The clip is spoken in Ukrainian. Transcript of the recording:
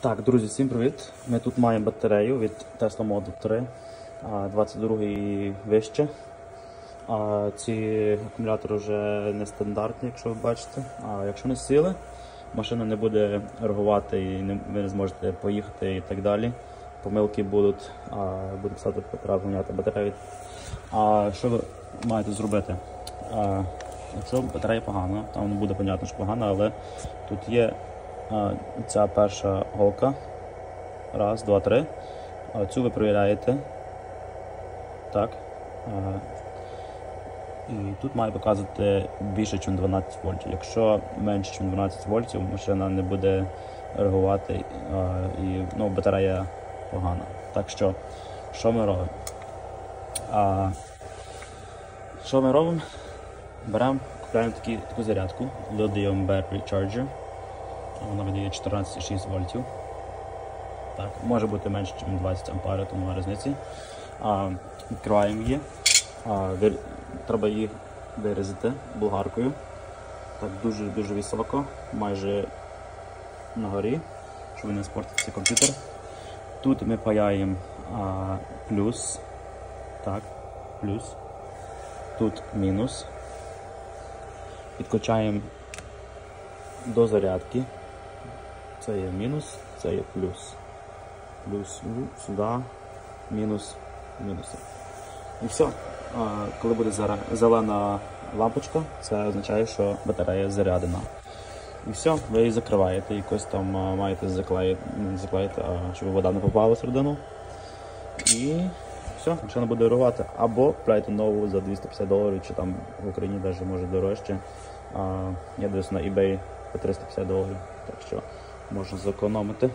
Так, друзі, всім привіт. Ми тут маємо батарею від Tesla Model 3, 22 і вище. Ці акумулятори вже нестандартні, якщо ви бачите. А якщо не сіли, машина не буде реагувати і ви не зможете поїхати і так далі. Помилки будуть, буде писати треба поміняти батарею. А що ви маєте зробити? Якщо батарея погана, там не буде зрозуміло, що погана, але тут є ця перша голка. Раз, два, три. Цю ви перевіряєте. Так. І тут має показувати більше, ніж 12 вольтів. Якщо менше, ніж 12 вольтів, машина не буде реагувати і ну, батарея погана. Так що, що ми робимо? Що ми робимо? Беремо, купляємо таку зарядку Lithium Battery Charger. Вона видає 14,6 вольтів. Так, може бути менше, ніж 20 ампер, тому різниці. А, відкриваємо її. А, вир... Треба її вирізати болгаркою. Так, дуже-дуже високо, майже на горі, щоб не спортився комп'ютер. Тут ми паяємо а, плюс. Так, плюс. Тут мінус. Підкачаємо до зарядки. Це є мінус, це є плюс. Плюс ну, сюди, мінус, мінус. І все. Коли буде зелена лампочка, це означає, що батарея зарядена. І все, ви її закриваєте, якось там маєте заклеїти, щоб вода не попала всередину. І все, машина буде реагувати. Або купляйте нову за 250 доларів, чи там в Україні навіть може дорожче. Я дивлюсь на eBay по 350 доларів, так що можна зекономити.